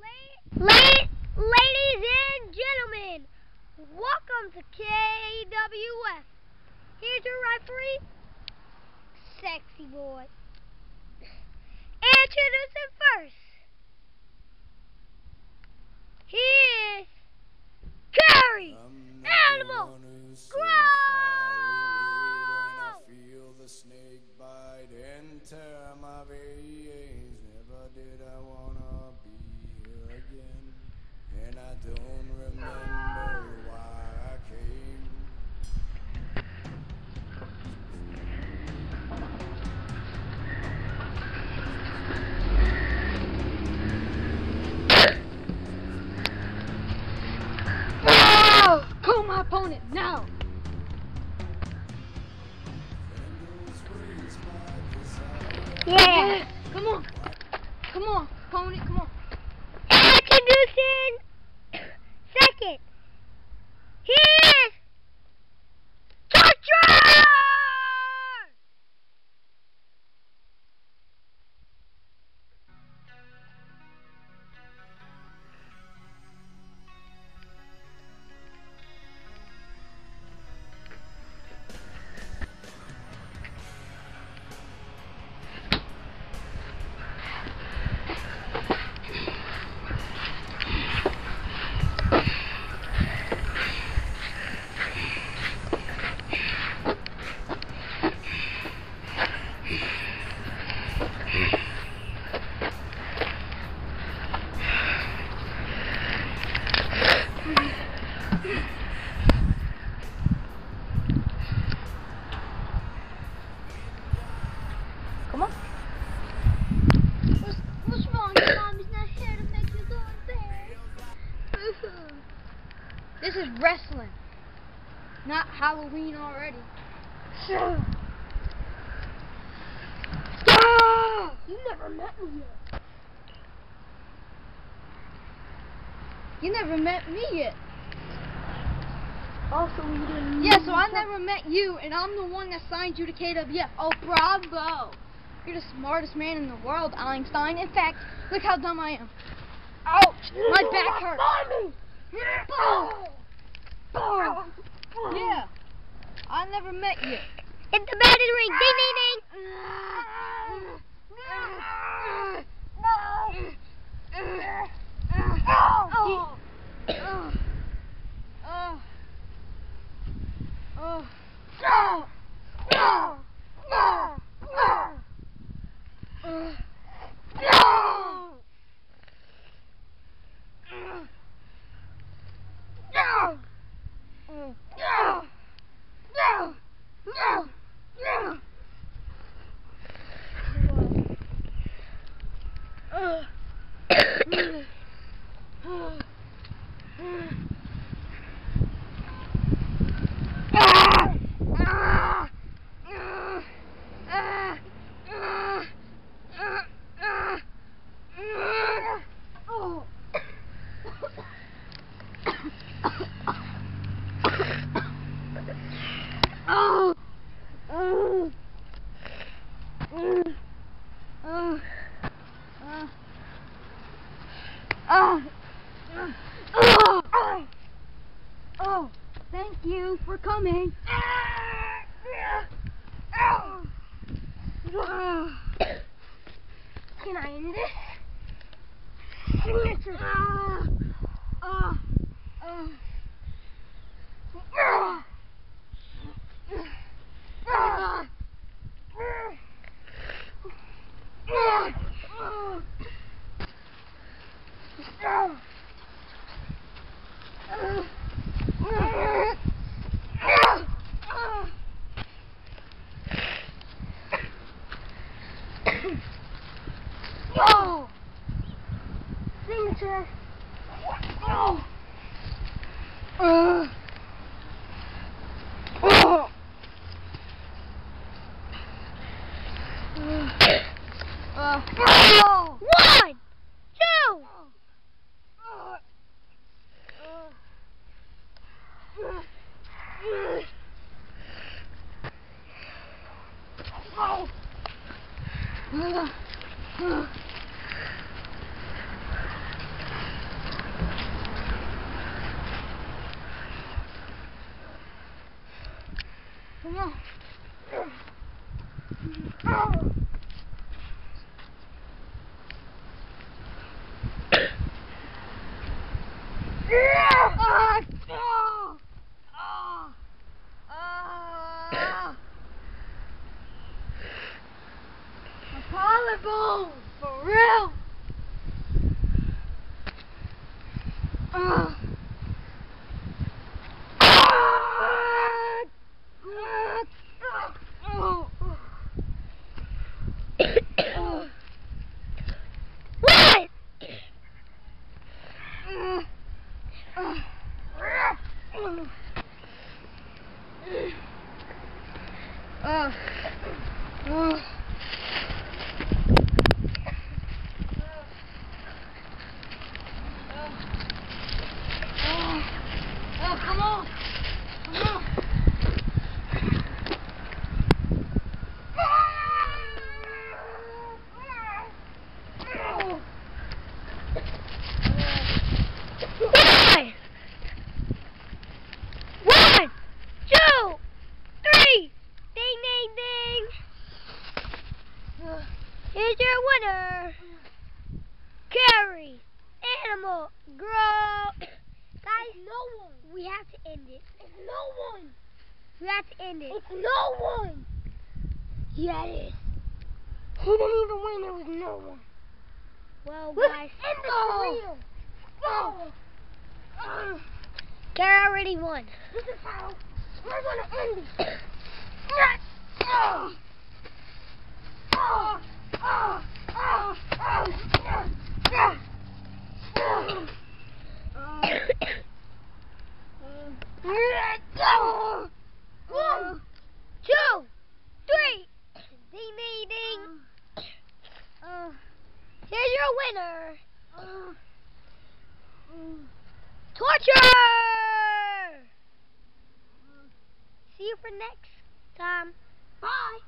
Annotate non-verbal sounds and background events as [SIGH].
La- la- ladies and gentlemen, welcome to KWF. Here's your referee, Sexy Boy. Introducing first. He is Gary Animal Grow. Opponent now. Yeah. Come on. What's, wrong? Not here to make you this is wrestling, not Halloween already. Stop! You never met me yet. You never met me yet. Also, you didn't Yeah, so I never met you, and I'm the one that signed you to KWF. Oh, bravo! You're the smartest man in the world, Einstein. In fact, look how dumb I am. Ouch! My back hurts. Boom! Boom! Yeah. I never met you. Hit the batting ring. Ding, ding, ding. Mm. Coming. Can I end this? Signature. Uh, uh, Oh! Signature. Oh. Uh. Uh. Oh! Come on. Collarbone, for real. Ah. Ah. Ah. Ah. What? Uh, uh, Oh, come on. Come on. Why? One, two, three. Ding, ding, ding. Here's your winner. Carrie, animal, grow. Guys, no one. we have to end it. It's no one. We have to end it. It's no one. Yeah, it is. Who didn't even win? It was no one. Well, Let's guys, end oh, real. Oh. Uh, Carrie already won. this is how we're gonna end it. [COUGHS] Oh. Oh. Oh. Oh. Oh. Oh. Oh. One, two, three. Ding, ding, ding. Uh, Here's your winner. uh, Torture! See you for next time. Bye.